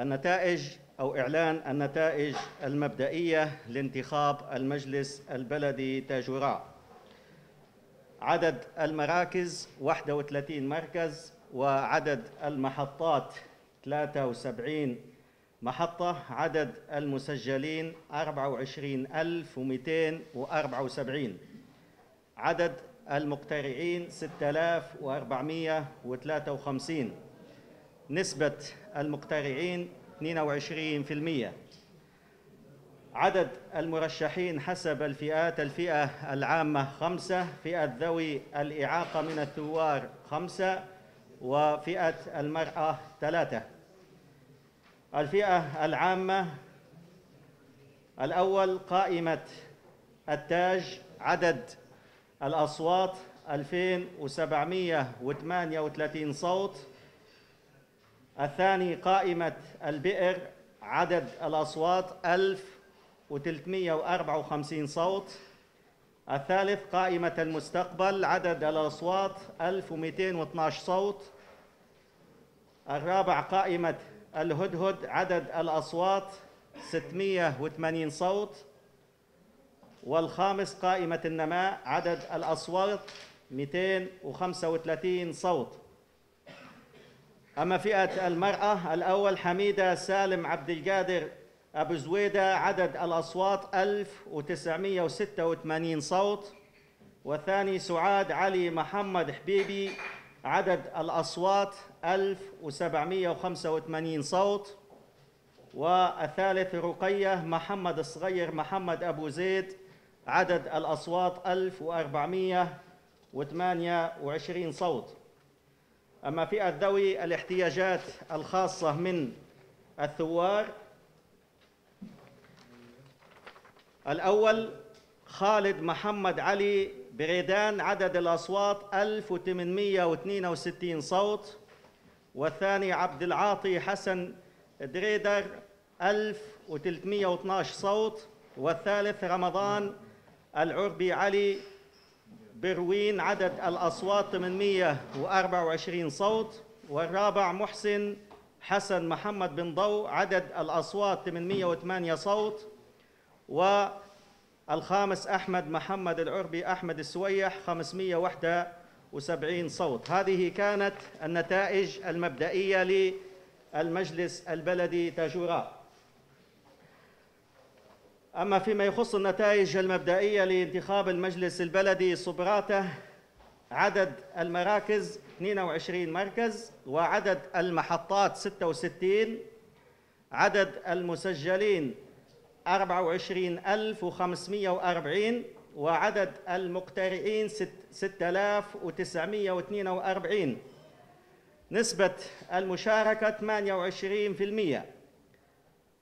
النتائج أو إعلان النتائج المبدئية لانتخاب المجلس البلدي تاجوراء عدد المراكز 31 مركز وعدد المحطات 73 محطة عدد المسجلين 24274 عدد المقترعين 6453 نسبة المقترعين 22% عدد المرشحين حسب الفئات الفئة العامة خمسة فئة ذوي الإعاقة من الثوار خمسة وفئة المرأة ثلاثة. الفئة العامة الأول قائمة التاج عدد الأصوات 2738 صوت. الثاني قائمة البئر عدد الأصوات 1354 صوت. الثالث قائمة المستقبل عدد الأصوات 1212 صوت. الرابع قائمة الهدهد عدد الأصوات 680 صوت. والخامس قائمة النماء عدد الأصوات 235 صوت. أما فئة المرأة الأول حميدة سالم عبد القادر أبو زويدة عدد الأصوات 1986 صوت. والثاني سعاد علي محمد حبيبي عدد الأصوات 1785 صوت. والثالث رقية محمد الصغير محمد أبو زيد عدد الأصوات 1428 صوت. أما فئة ذوي الاحتياجات الخاصة من الثوار الأول خالد محمد علي بريدان عدد الأصوات 1862 صوت. والثاني عبد العاطي حسن دريدر 1312 صوت. والثالث رمضان العربي علي بروين عدد الأصوات 824 صوت والرابع محسن حسن محمد بن ضو عدد الأصوات 808 صوت والخامس أحمد محمد العربي أحمد السويح 571 صوت. هذه كانت النتائج المبدئية للمجلس البلدي تاجوراء أما فيما يخص النتائج المبدئية لانتخاب المجلس البلدي صبراته عدد المراكز 22 مركز وعدد المحطات 66 عدد المسجلين 24540 وعدد المقترئين 6942 نسبة المشاركة 28%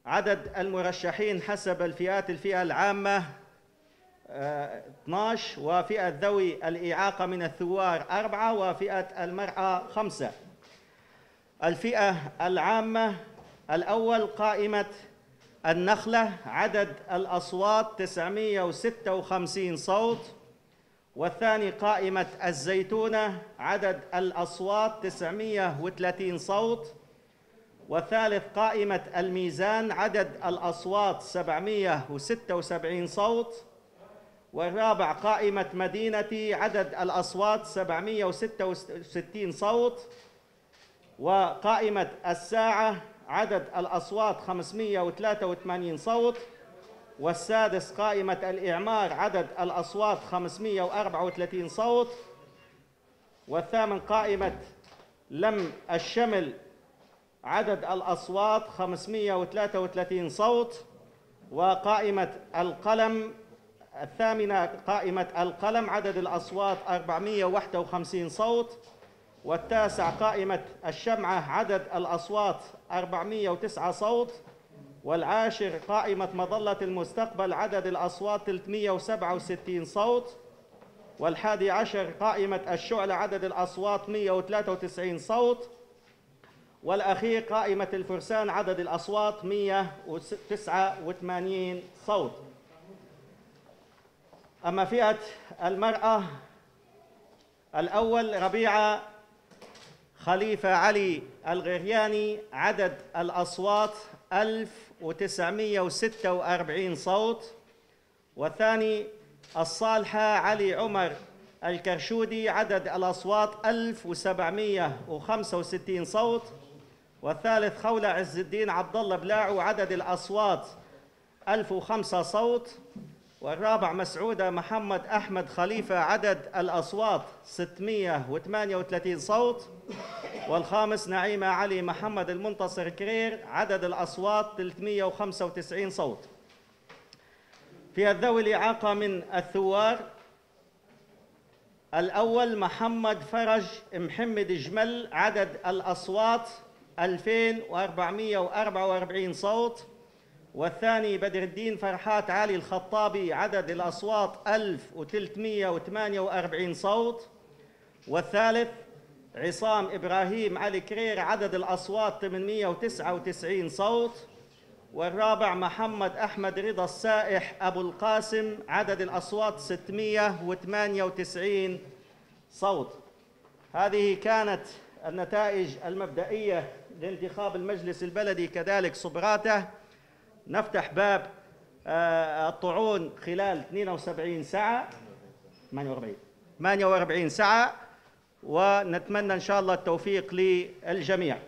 عدد المرشحين حسب الفئات الفئة العامة 12 وفئة ذوي الإعاقة من الثوار أربعة وفئة المرأة خمسة. الفئة العامة الأول قائمة النخلة عدد الأصوات 956 صوت والثاني قائمة الزيتونة عدد الأصوات 930 صوت والثالث قائمة الميزان عدد الأصوات 776 صوت والرابع قائمة مدينتي عدد الأصوات 766 صوت وقائمة الساعة عدد الأصوات 583 صوت والسادس قائمة الإعمار عدد الأصوات 534 صوت والثامن قائمة لم الشمل عدد الأصوات 533 صوت وقائمة القلم الثامنة قائمة القلم عدد الأصوات 451 صوت والتاسع قائمة الشمعة عدد الأصوات 409 صوت والعاشر قائمة مظلة المستقبل عدد الأصوات 367 صوت والحادي عشر قائمة الشعلة عدد الأصوات 193 صوت والأخير قائمة الفرسان عدد الأصوات 189 صوت. أما فئة المرأة الأول ربيعة خليفة علي الغرياني عدد الأصوات 1946 صوت. والثاني الصالحة علي عمر الكرشودي عدد الأصوات 1765 صوت. والثالث خولة عز الدين عبد الله بلاعو عدد الأصوات. 1005 صوت. والرابع مسعودة محمد أحمد خليفة عدد الأصوات 638 صوت. والخامس نعيمة علي محمد المنتصر كرير عدد الأصوات 395 صوت. في الذوي الإعاقة من الثوار الأول محمد فرج محمد جمل عدد الأصوات 2444 صوت والثاني بدر الدين فرحات علي الخطابي عدد الأصوات 1348 صوت والثالث عصام إبراهيم علي كرير عدد الأصوات 899 صوت والرابع محمد أحمد رضا السائح أبو القاسم عدد الأصوات 698 صوت. هذه كانت النتائج المبدئية لانتخاب المجلس البلدي كذلك صبراته. نفتح باب آه، الطعون خلال 72 ساعة. 48 48 ساعة. ونتمنى إن شاء الله التوفيق للجميع.